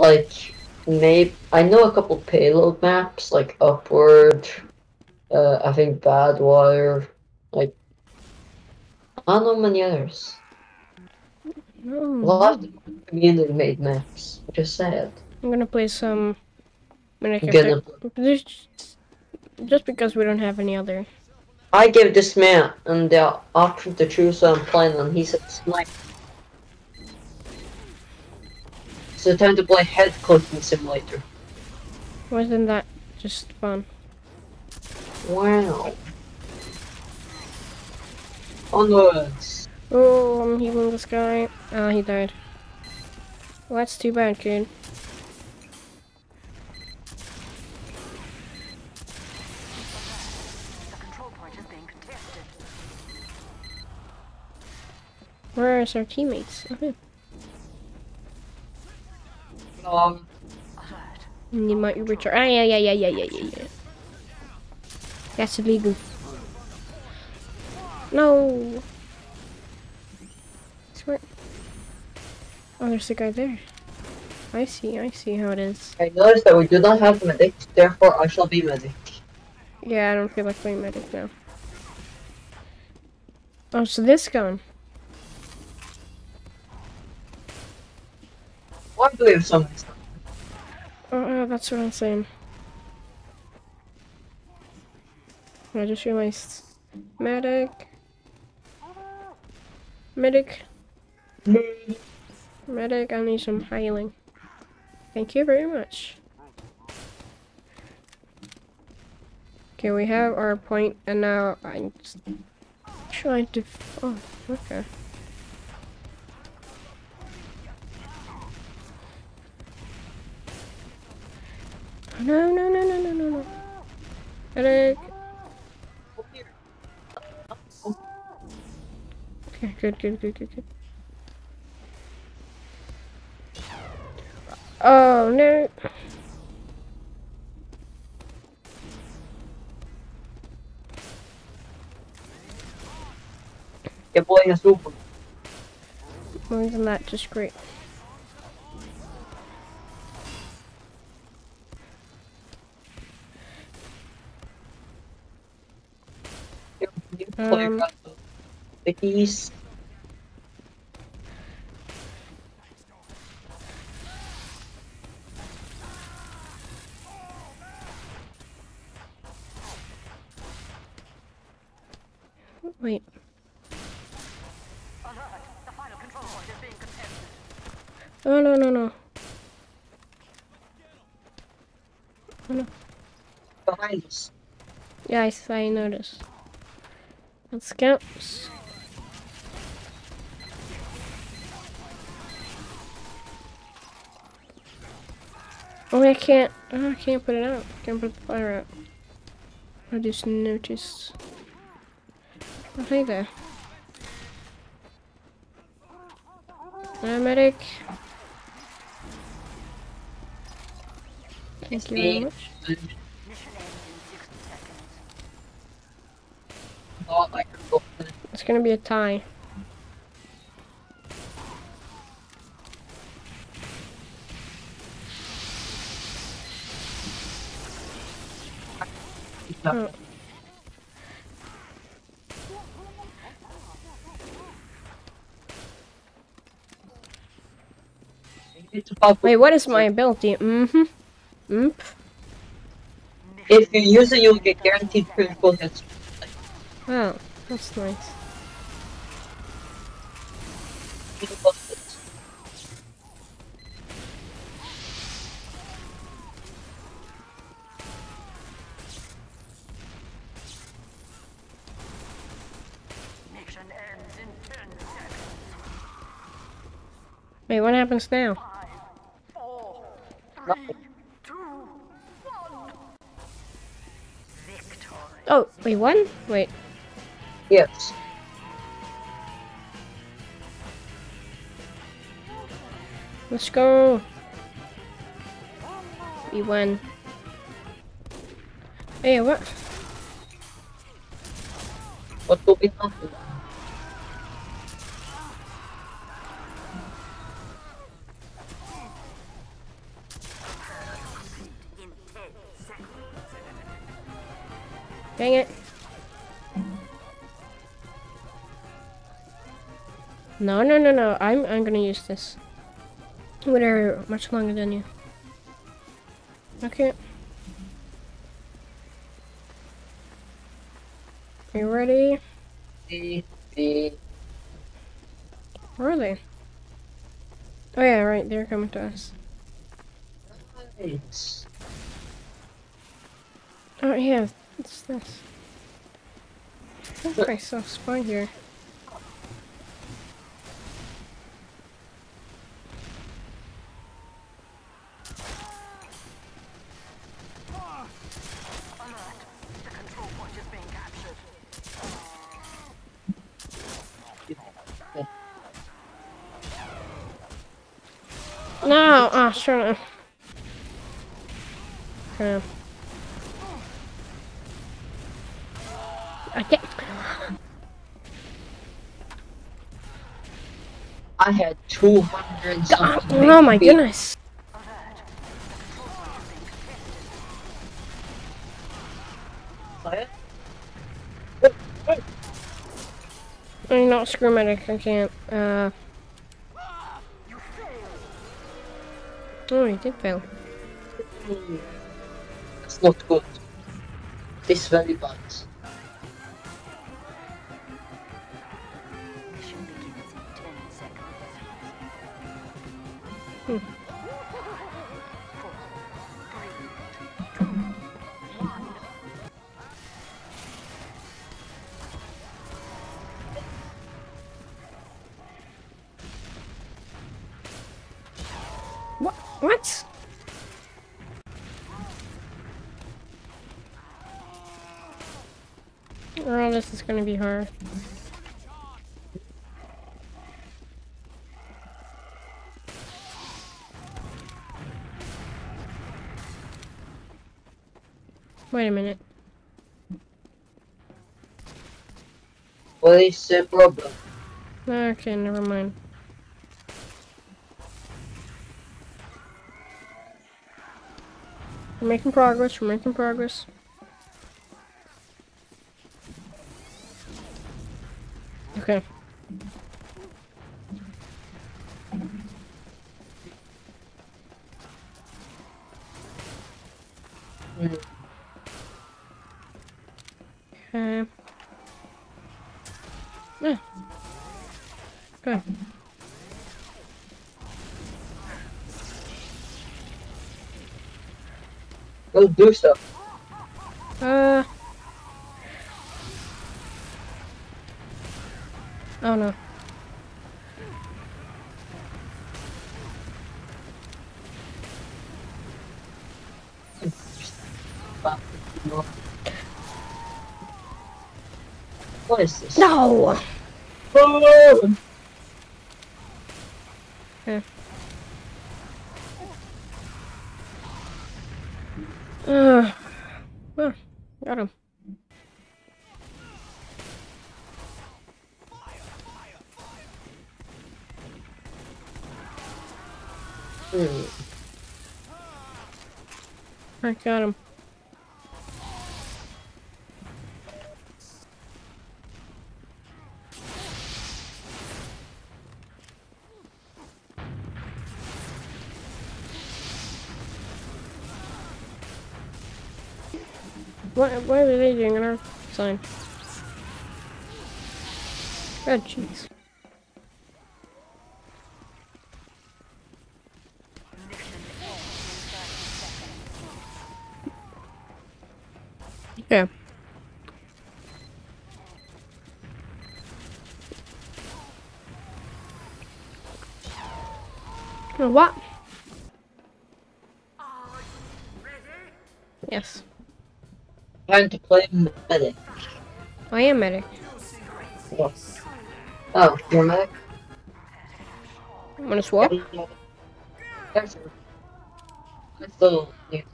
like maybe I know a couple payload maps like Upward. Uh, I think Badwater. Like I don't know many others. A No. lot of community made maps, Just sad. I'm gonna play some. Gonna. Just, just because we don't have any other. I gave this man and the option to choose what I'm playing, and he said snipe. So time to play head clicking simulator. Wasn't that just fun? Wow. Onwards. Oh, I'm healing this guy. Ah, he died. Well, that's too bad, kid. The control point is being contested. Where is our teammates? Okay. Um, Alert. Need my Uber char- Ah, yeah, yeah, yeah, yeah, yeah, yeah, yeah. That's illegal. No. Swear. Oh, there's a guy there. I see, I see how it is. I noticed that we do not have medic, therefore I shall be medic. Yeah, I don't feel like playing medic now. Oh, so this gun. Do many? Oh, that's what I'm saying. I just realized. Medic. Medic. Medic, I need some healing. Thank you very much. Okay, we have our point, and now I'm just trying to. Oh, okay. No, no, no, no, no, no, no. Medic. Okay, good, good, good, good, good. Oh no. Yeah, boy, a super. Than that, just great. Um. Wait. Alert. The final control point is being contested. Oh no no no. behind us. Yeah, I, s- I noticed. Let's go. Oh, I can't. Oh, I can't put it out. I Can't put the fire out. I just noticed. Oh, hey there. Uh, medic. Thank you very much. Mission ends in 60 seconds. Not like a goal. It's gonna be a tie. Oh. Wait, what is my ability? Mm-hmm. Mm. If you use it, you'll get guaranteed critical hits. Oh, that's nice. Mission ends in 10 seconds. Wait, what happens now? Five, four, three, two, one. Victory. Oh, wait, what? Wait. Yes. Let's go. We win. Hey, what? What do we have? Dang it. No, no, no, no. I'm I'm gonna use this. Whatever, much longer than you. Okay. Are you ready? Where are they? Oh yeah, right, they're coming to us. Nice. Oh yeah, it's this. I think I saw a here. Alert. The control point is being captured. No! Ah, sure enough. Okay. I can't. I had 200 something. Oh my goodness. I'm not screw medic, I can't. Uh. Oh, he did fail. It's not good. It's very bad. Mission begins in 10 seconds. Hmm. gonna be hard. Wait a minute. What is the problem? Okay, never mind. We're making progress, we're making progress. Okay. Hmm. Okay. Yeah. Okay. Go do stuff. Uh. Oh no. What is this? No! Oh! Uh, well, got him. Hmm. I got him. What, what are they doing on our sign? Red jeez. Yeah. What? Yes. Time to play medic. Oh, I am medic. What? Oh, you're medic? Wanna swap? There's a... I still need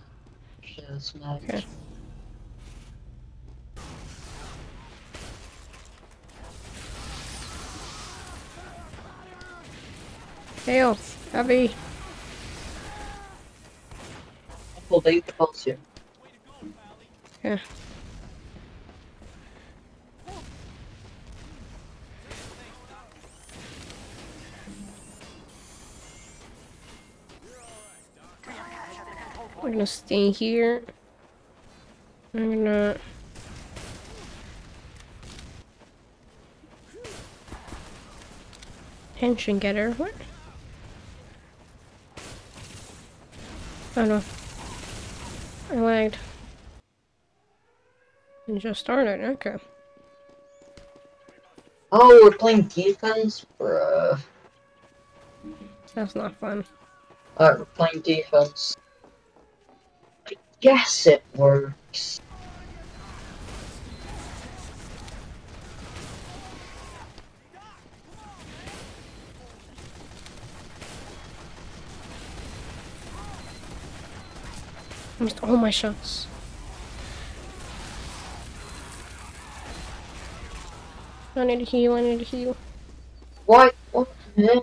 this medic. Okay. Hail, heavy. Couple days pulse here. We're gonna stay here. I'm gonna... Tension getter, what? Oh no. I lagged. Just started. Okay. Oh, we're playing defense? Bruh. That's not fun. Alright, we're playing defense. I guess it works. Missed all my shots. I need to heal, I need to heal. What? What the heck?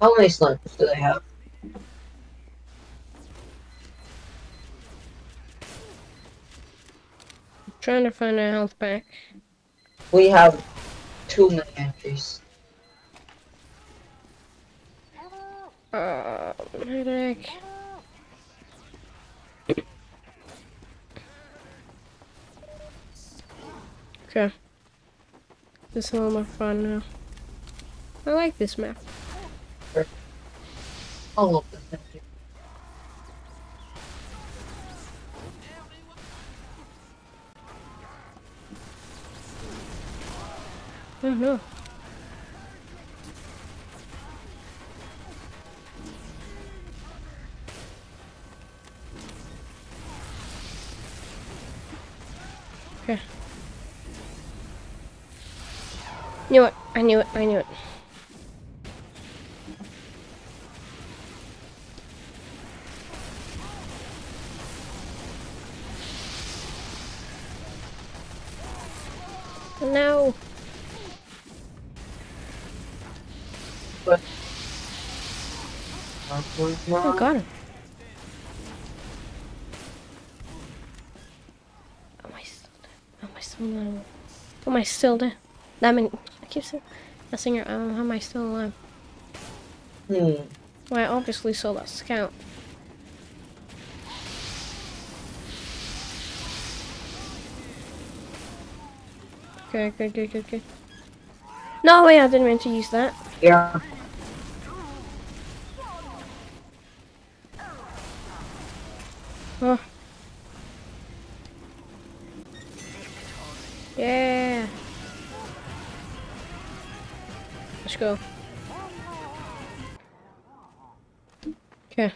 How many snipers do they have? trying to find our health pack. We have too many entries. Uh, medic. Okay. This is a little more fun now. I like this map. All of them. Oh no. Okay. Knew it. I knew it. I knew it. Oh, no. What? Oh, got him. Am I still dead? Am I still alive? Am I still dead? Mean, I keep saying, I singer, um, how am I still alive? Hmm. Well, I obviously saw that scout. Okay, good, good, good, good. No way, I didn't mean to use that. Yeah. Oh. Go. Okay.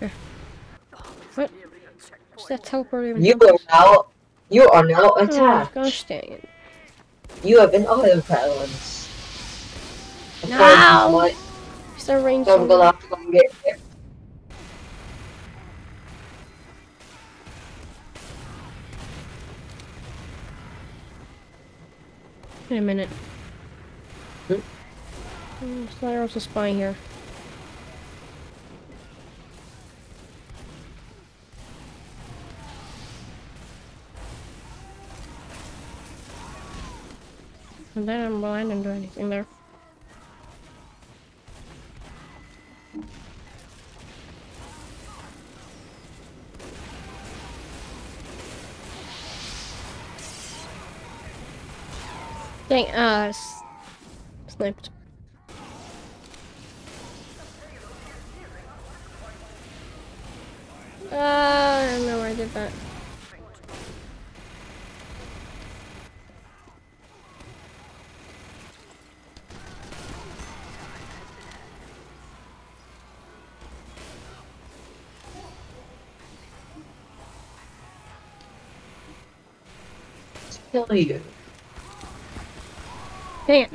What? What's that teleport even You are now. You are now Oh, attacked. gosh dang it. You have been autobalanced. No! What? Is there range? So I'm on gonna have to go and get it. Wait a minute. Hmm? Hmm, Slayer was a spy here. And then I'm I didn't do anything there. Dang, uh, sniped. Uh, I don't know where I did that. Kill you. It.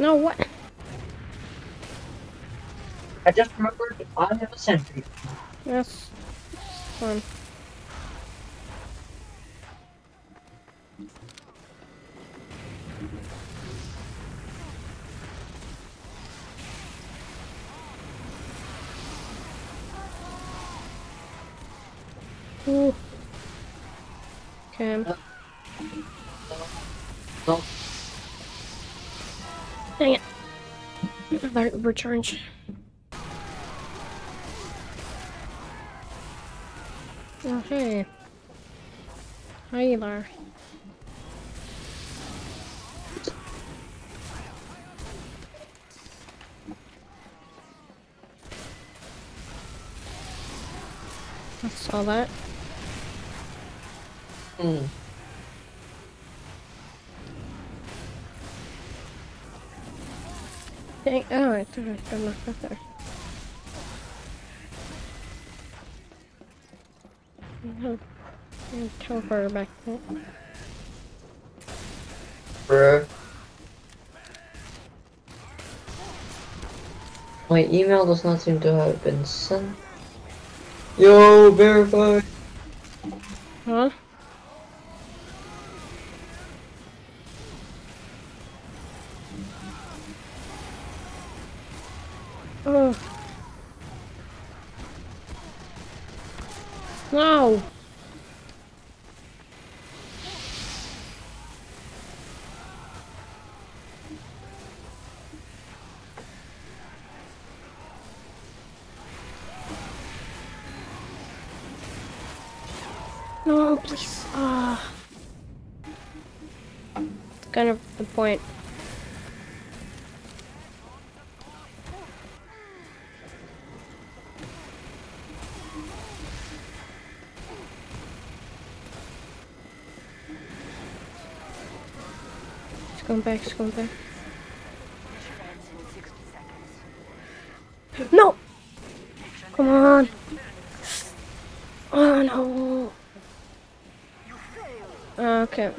No, what? I just remembered I have a sentry. Yes. fun. Ooh. Okay. No, Another recharge. Oh, hey. Hi there. I saw that. mm. Dang, oh, I thought I got knocked out there. No. And teleporter back there. Bruh. My email does not seem to have been sent. Yo, verify. Huh? No, please. Ah. It's kind of the point. It's going back, it's going back. Shreds in 60 seconds. No! Come on! Oh no! Okay.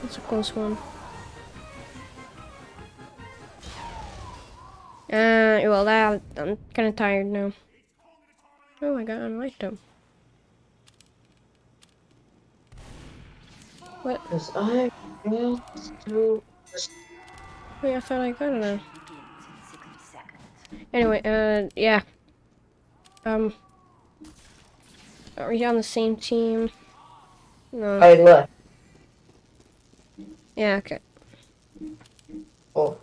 That's a close one. Uh, well, that, I'm kind of tired now. Oh, my god, I got an item. What? Because I want to. Wait, I thought I got it now. Begins in 60 seconds. Anyway, uh, yeah. Um, are we on the same team? No. I left. Yeah, okay. Oh.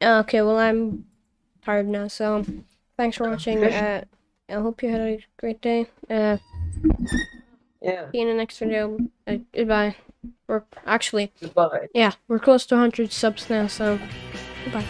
Okay, well, I'm tired now, so thanks for watching. Uh, I hope you had a great day. Uh, Yeah. see you in the next video. Uh, goodbye. We're actually, Goodbye. yeah, we're close to 100 subs now, so goodbye.